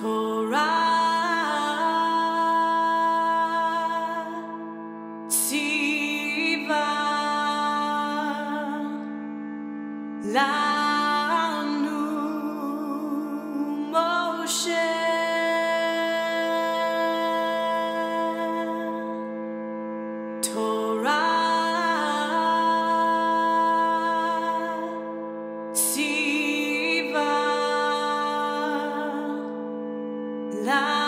Torah Siva Life life.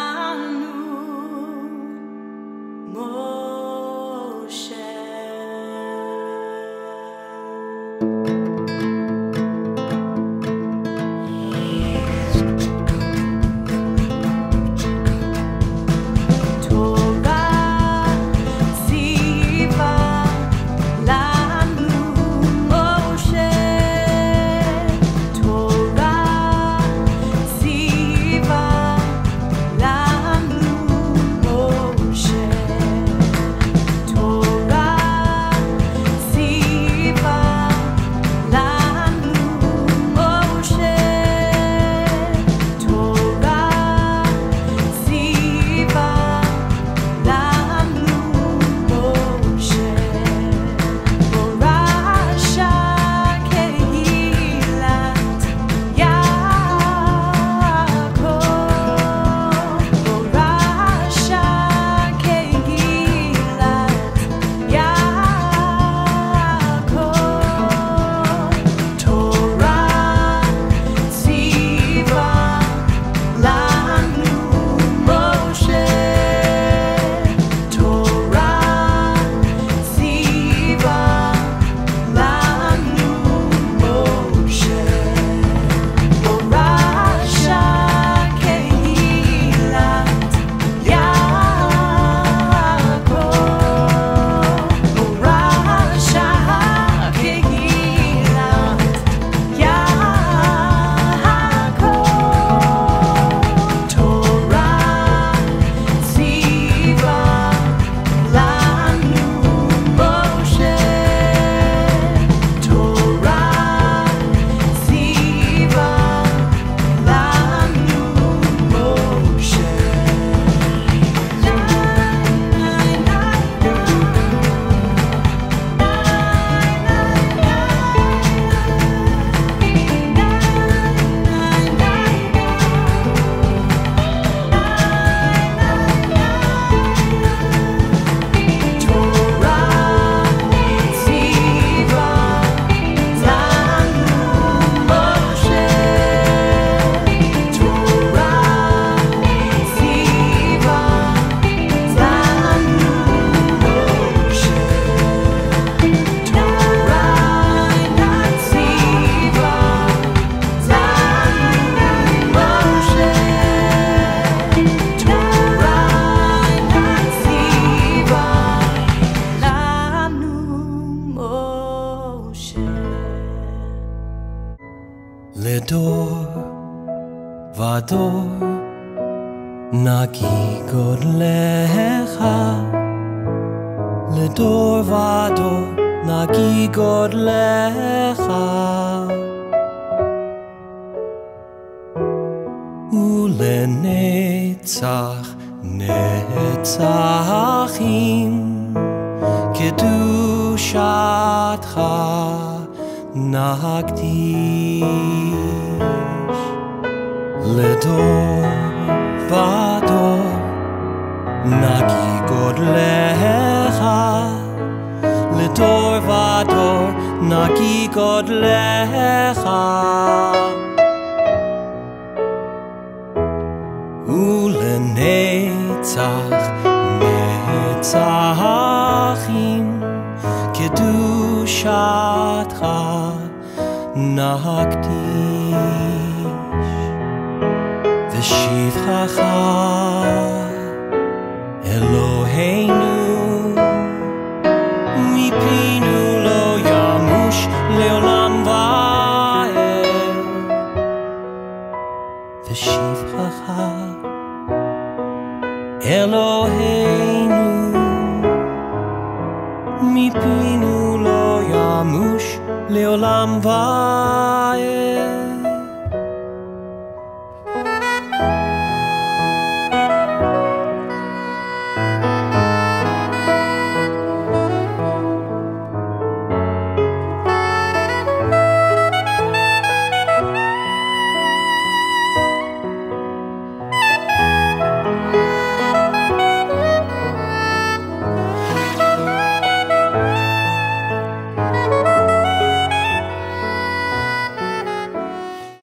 לדור ודור נגיד גודלך לדור ודור נגיד גודלך ולנצח נצחים קדושתך נקדיש לטובתו נגיג עוד לך לדור ודור נגיג עוד לך ולנצח נצחים קדושתך נהגתיש ושבחך אלוהינו מפינו לא ימוש לעולם ועד ושבחך אלוהינו מפינו חמוש לעולם ועד.